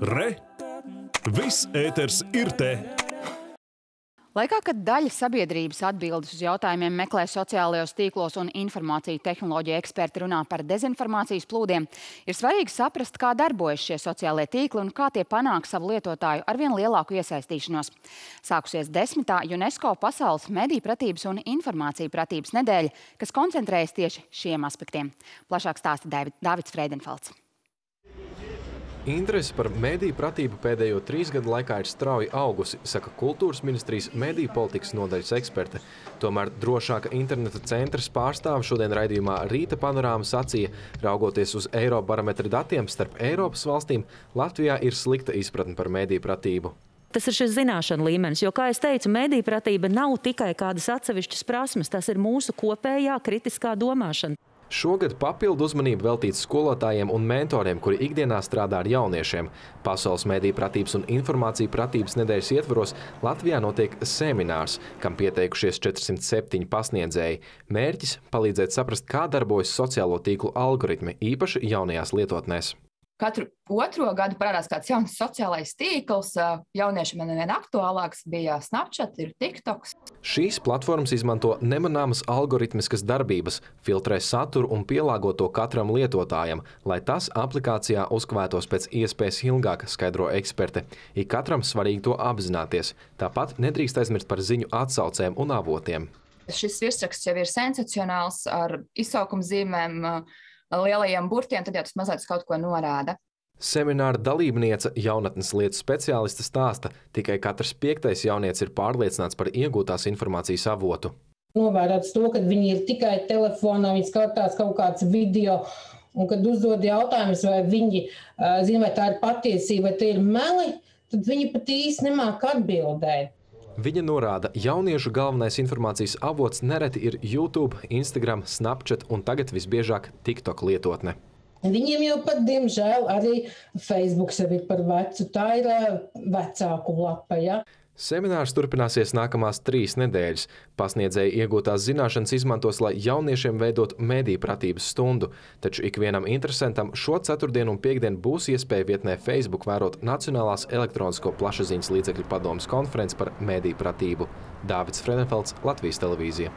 Re! Viss ēters ir te! Laikā, kad daļa sabiedrības atbildes uz jautājumiem meklē sociālajos tīklos un informāciju tehnoloģija eksperti runā par dezinformācijas plūdiem, ir svarīgi saprast, kā darbojas šie sociālie tīkli un kā tie panāk savu lietotāju ar vien lielāku iesaistīšanos. Sākusies desmitā UNESCO pasaules mediju pratības un informāciju pratības nedēļa, kas koncentrējas tieši šiem aspektiem. Plašāk stāsta Dāvids Freidenfelds. Interese par mediju pratību pēdējo trīs gadu laikā ir strauji augusi, saka kultūras ministrijas mediju politikas nodaļas eksperte. Tomēr drošāka interneta centras pārstāve šodien raidījumā Rīta panorāma sacīja, raugoties uz Eirobarometra datiem starp Eiropas valstīm, Latvijā ir slikta izpratne par mediju pratību. Tas ir šis zināšana līmenis, jo, kā es teicu, mediju nav tikai kādas atsevišķas prasmes, tas ir mūsu kopējā kritiskā domāšana. Šogad papildu uzmanību veltīts skolotājiem un mentoriem, kuri ikdienā strādā ar jauniešiem. Pasaules mediju pratības un informāciju pratības nedēļas ietvaros Latvijā notiek seminārs, kam pieteikušies 407 pasniedzēji. Mērķis – palīdzēt saprast, kā darbojas sociālo tīklu algoritmi, īpaši jaunajās lietotnēs. Katru otro gadu parādās kāds jauns sociālais tīkls. Jauniešiem vien aktuālāks bija Snapchat, ir TikToks. Šīs platformas izmanto nemanāmas algoritmiskas darbības, filtrē saturu un pielāgo to katram lietotājam, lai tas aplikācijā uzkvētos pēc iespējas ilgāk, skaidro eksperte. Ik katram svarīgi to apzināties. Tāpat nedrīkst aizmirst par ziņu atsaucēm un avotiem. Šis virsraksts jau ir sensacionāls ar izsaukuma zīmēm, uh, lielajiem burtiem, tad jau tas mazliet kaut ko norāda. Semināra dalībniece jaunatnes lietu speciāliste stāsta, tikai katrs piektais jaunietis ir pārliecināts par iegūtās informācijas avotu. Novērots to, ka viņi ir tikai telefonā, viņi skatās kaut kāds video, un kad uzdod jautājumus, vai viņi zina, vai tā ir patiesība, vai tie ir meli, tad viņi pat īsti nemāk atbildēt. Viņa norāda, jauniešu galvenais informācijas avots nereti ir YouTube, Instagram, Snapchat un tagad visbiežāk TikTok lietotne. Viņiem jau pat, diemžēl, arī Facebook sevi par vecu. Tā ir vecāku lapa. Ja? Seminārs turpināsies nākamās trīs nedēļas. Pasniedzēji iegūtās zināšanas izmantos, lai jauniešiem veidot mediju pratības stundu, taču ikvienam interesantam šo ceturtdienu un piekdienu būs iespēja vietnē Facebook vērot Nacionālās elektronisko plašsaziņas līdzekļu padomas konferenci par mediju pratību. Dāvids Fredenfelds, Latvijas televīzija.